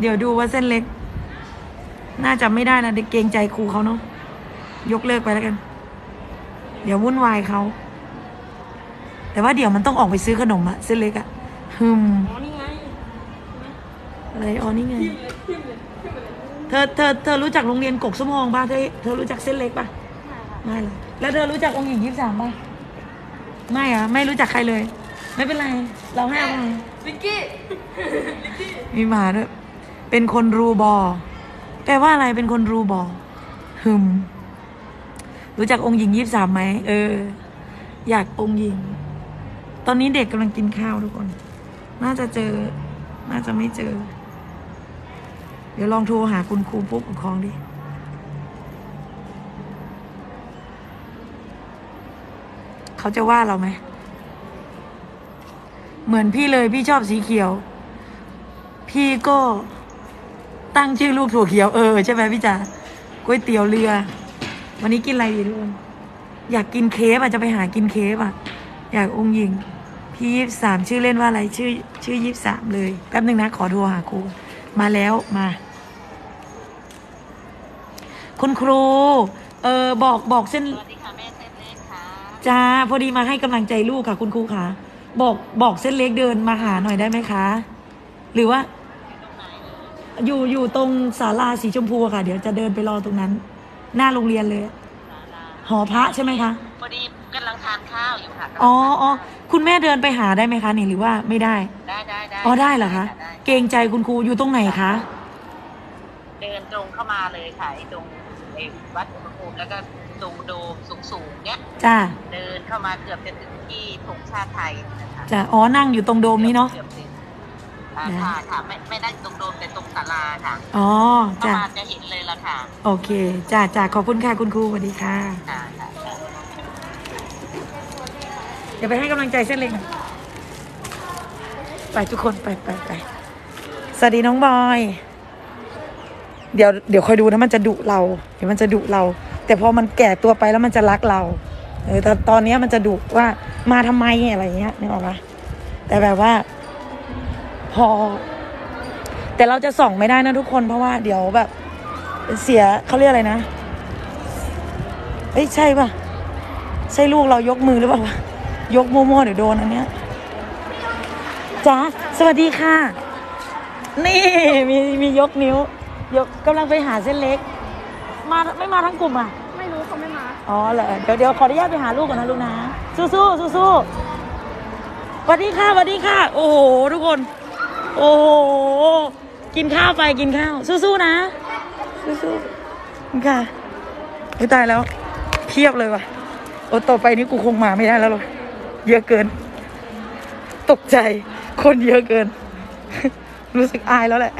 เดี๋ยวดูว่าเส้นเล็ก น่าจะไม่ได้นะเด็กเกรงใจครูเขาเนาะยกเลิกไปแล้วกัน เดี๋ยววุ่นวายเขาแต่ว่าเดี๋ยวมันต้องออกไปซื้อขนมอะเส้นเล็กอะฮึมอ๋อนี่ไงอะไรอ๋อนี่ไงเธอเธอเธอรู้จักโรงเรียนกกสมองป่ะเธอเธอรู้จักเส้นเล็กป่ะไม่หรอกแล้วเธอรู้จักองค์หญิงยี่สิบสามป่ะไม่อะไม่รู้จักใครเลย ไม่เป็นไร เราให้อภัยลิกกี้มีหมาด้วย เป็นคนรูบอ แปลว่าอะไรเป็นคนรูบอฮึม รู้จักองค์หญิงยี่สามไหมเออ อยากองค์หญิง ตอนนี้เด็กกำลังกินข้าวทุกคน น่าจะเจอ น่าจะไม่เจอ เดี๋ยวลองโทรหาคุณครูผู้ปกครองดิเขาจะว่าเราไหม เหมือนพี่เลยพี่ชอบสีเขียว พี่ก็ ตั้งชื่อลูกถั่วเขียวเออใช่ไหมพี่จ๋าก๋วยเตี๋ยวเรือ วันนี้กินอะไรดีทุกคนอยากกินเคฟอะจะไปหากินเคฟอะ อยากองค์หญิง พี่ยี่สามชื่อเล่นว่าอะไรชื่อ ชื่อยี่สามเลยแป๊บหนึ่งนะขอโทรหาครูมาแล้วมา คุณครู เออบอกบอกเส้นสวัสดีค่ะแม่เส้นเล็กค่ะจ้าพอดีมาให้กำลังใจลูกค่ะ คุณครูค่ะ บอกบอกเส้นเล็กเดินมาหาหน่อยได้ไหมคะ หรือว่าตรงไหน อยู่อยู่ตรงศาลาสีชมพูอะค่ะ เดี๋ยวจะเดินไปรอตรงนั้น หน้าโรงเรียนเลยศาลาหอพระใช่ไหมคะ พอดีกำลังทานข้าวอยู่ค่ะอ๋ออ๋อคุณแม่เดินไปหาได้ไหมคะนี่หรือว่าไม่ได้ ได้ได้ได้อ๋อได้เหรอคะ ได้เกรงใจคุณครูอยู่ตรงไหนคะ เดินตรงเข้ามาเลยค่ะไอ้ตรงไอ้วัดอุณหภูมิแล้วก็ตรงโดมสูงสูงๆเนี้ยจ้า เดินเข้ามาเกือบจะถึงที่ธงชาติไทยนะคะจ้า อ๋อนั่งอยู่ตรงโดมนี้เนาะ กือบถึง อ่าได้ค่ะค่ะไม่ไม่ได้ตรงโดมแต่ตรงศาลาค่ะอ๋อเข้าจ้ามาจะเห็นเลยละค่ะโอเคจ้าจ้าขอบคุณค่ะคุณครูสวัสดีค่ะค่ะ ค่ะค่ะ เดี๋ยวไปให้กำลังใจเส้นเล็กหน่อยไปทุกคนไปไปไปสวัสดีน้องบอย เดี๋ยวเดี๋ยวคอยดูนะมันจะดุเรา เดี๋ยวมันจะดุเรา แต่พอมันแก่ตัวไปแล้วมันจะรักเราเออแต่ตอนเนี้ยมันจะดุว่ามาทำไมอะไรเงี้ยนึกออกปะแต่แบบว่า พอ แต่เราจะส่องไม่ได้นะทุกคนเพราะว่าเดี๋ยวแบบ เสียเขาเรียกอะไรนะเอ้ยใช่ปะใช่ลูกเรายกมือหรือเปล่าวะยกมั่วๆเดี๋ยวโดนอันเนี้ยจ้าสวัสดีค่ะ นี่มีมียกนิ้ว ยกกำลังไปหาเส้นเล็ก มาไม่มาทั้งกลุ่มอะ ไม่รู้เขาไม่มา อ๋อเหรอเดี๋ยวเดี๋ยวขออนุญาตไปหาลูกก่อนนะลูกนะ สู้สู้สู้สู้ๆสวัสดีค่ะสวัสดีค่ะ โอ้โหทุกคน โอ้โห กินข้าวไปกินข้าว สู้ๆนะ สู้ๆค่ะไม่ตายแล้ว เพียบเลยว่ะ โอ้ต่อไปนี้กูคงมาไม่ได้แล้วหรอเยอะเกิน ตกใจ คนเยอะเกิน รู้สึกอายแล้วแหละ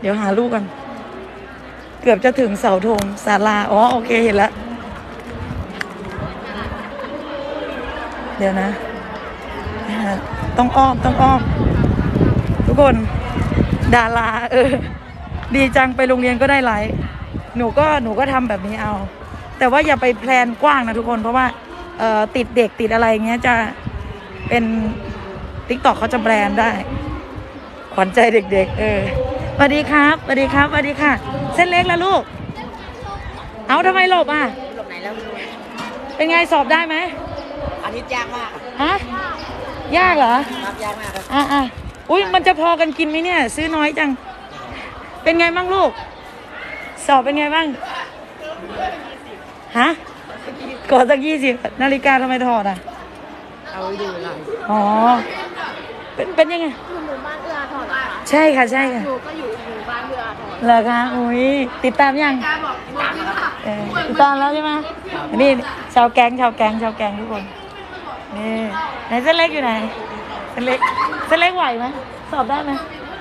เดี๋ยวหาลูกกัน เกือบจะถึงเสาธงศาลา อ๋อ โอเค เห็นแล้ว เดี๋ยวนะ ต้องอ้อม ต้องอ้อม คน ดาราเออ ดีจังไปโรงเรียนก็ได้ไลฟ์หนูก็หนูก็ทำแบบนี้เอา แต่ว่าอย่าไปแพลนกว้างนะทุกคน เพราะว่าเอ่อติดเด็กติดอะไรเงี้ยจะเป็นติ๊กตอกเขาจะแบรนด์ได้ ขวัญใจเด็ก ๆ เออสวัสดีครับสวัสดีครับสวัสดีค่ะ เส้นเล็กแล้วลูก เอาทำไมหลบอะหลบไหนแล้วเป็นไงสอบได้ไหมอันนี้ยากมากฮะยากเหรอครับยากมากครับอะอะ อุ้ยมันจะพอกันกินไหมเนี่ย ซื้อน้อยจัง เป็นไงบ้างลูก สอบเป็นไงบ้าง ฮะกดสักยี่สิบนาฬิกาทำไมถอดอะ เอาไว้ดูเลยอ๋อ เป็นเป็นยังไง อยู่หมู่บ้านเอื้ออาทรเหรอคะใช่ค่ะใช่ค่ะหนูก็อยู่หมู่บ้านเอื้ออาทรเหรอคะอุ้ยติดตามยังกล้าบอกตามค่ะเออติดตามแล้วใช่ไหมนี่ชาวแก๊งชาวแก๊งชาวแก๊งทุกคน นี่ไหนเส้นเล็กอยู่ไหนเส้ นเล็กเส้นเล็กไหวไหมสอบได้ไหม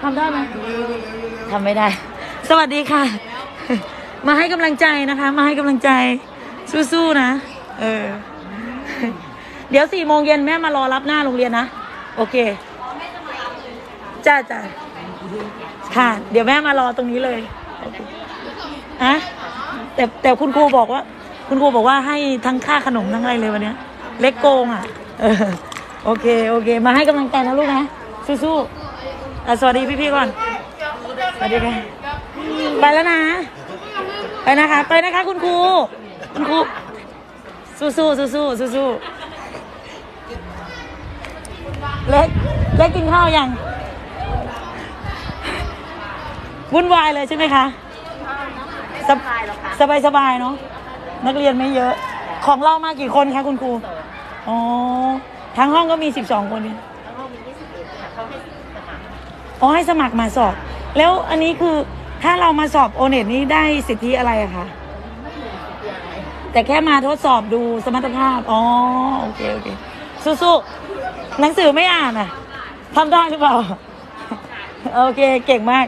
ทำได้ไหมทำไม่ได้ สวัสดีค่ะ มาให้กำลังใจนะคะ มาให้กำลังใจสู้ๆนะ เออ เดี๋ยวสี่โมงเย็นแม่มารอรับหน้าโรงเรียนนะ โอเคจ้าจ้าค่ะ เดี๋ยวแม่มารอตรงนี้เลยอะแต่แต่คุณครูบอกว่า คุณครูบอกว่าให้ทั้งค่าขนมทั้งอะไรเลยวันนี้ เล็กโกงอะ เออ โอเค โอเค มาให้กำลังใจนะลูกนะ สู้ๆอะสวัสดีพี่ๆก่อน สวัสดีค่ะ ไปแล้วนะ ไปนะคะ ไปนะคะคุณครู คุณครู สู้สู้สู้สู้สู้สู้เล็ก เล็กกินข้าวยัง วุ่นวายเลยใช่ไหมคะ สบายสบายสบายเนาะ นักเรียนไม่เยอะ ของเรามากี่คนคะคุณครู อ๋อ ทั้งห้องก็มีสิบสองคนนี่อ๋อให้สมัครมาสอบ แล้วอันนี้คือถ้าเรามาสอบโอเน็ตนี้ได้สิทธิอะไรอะคะแต่แค่มาทดสอบดูสมรรถภาพ อ๋อ โอเค โอเค สู้ๆ หนังสือไม่อ่านอะทำได้หรือเปล่า โอเค เก่งมาก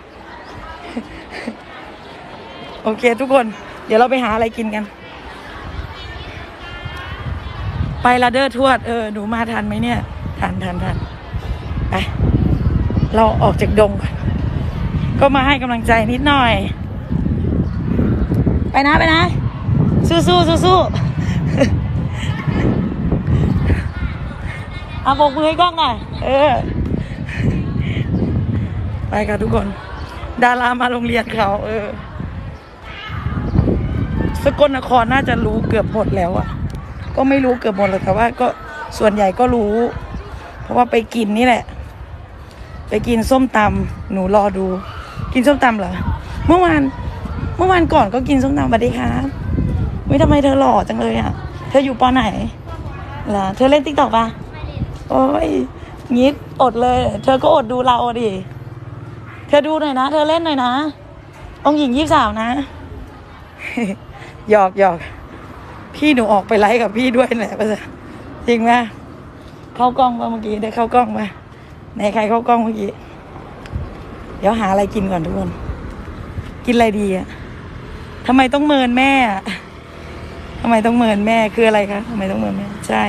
โอเค ทุกคน เดี๋ยวเราไปหาอะไรกินกัน ไปละเดอร์ทวดเออหนูมาทันไหมเนี่ยทันทันทันไปเราออกจากดงกันก็มาให้กำลังใจนิดหน่อย ไปนะไปนะ สู้สู้สู้สู้เอาโบกมือให้กล้องหน่อยเออ ไปค่ะทุกคน ดารามาโรงเรียนเขาเออ สกลนครน่าจะรู้เกือบหมดแล้วอะ ก็ไม่รู้เกือบหมดหรอกแต่ว่าก็ส่วนใหญ่ก็รู้ เพราะว่าไปกินนี่แหละ ไปกินส้มตำหนูรอดู กินส้มตำเหรอเมื่อวานเมื่อวานก่อนก็กินส้มตำสวัสดีครับวิทำไมเธอหล่อจังเลยอะ เธออยู่ปอไหนเหรอเธอเล่นติ๊กต็อกปะโอ้ยงี้อดเลย เธอก็อดดูเราดิ เธอดูหน่อยนะ เธอเล่นหน่อยนะ องค์หญิงยี่สาวนะ หยอกหยอก พี่หนูออกไปไลฟ์กับพี่ด้วยแหละปะจ๊ะจริงไหมเข้ากล้องปะเมื่อกี้ได้เข้ากล้องปะไหนใครเข้ากล้องเมื่อกี้เดี๋ยวหาอะไรกินก่อนทุกคน กินอะไรดีอะทำไมต้องเมินแม่อะทำไมต้องเมินแม่คืออะไรคะทำไมต้องเมินแม่ใช่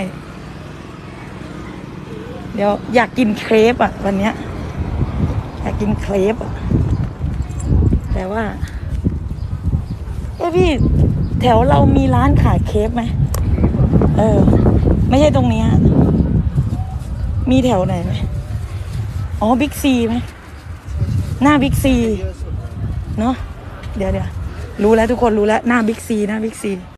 เดี๋ยวอยากกินเครปอะ วันเนี้ยอยากกินเครปอะแต่ว่าเอ้พี่ แถวเรามีร้านขายเค้กไหมเออ ไม่ใช่ตรงนี้มีแถวไหนไหมอ๋อบิ๊กซีไหมหน้าบิ๊กซีเนาะเดี๋ยวเดี๋ยวรู้แล้วทุกคนรู้แล้วหน้าบิ๊กซีหน้าบิ๊กซี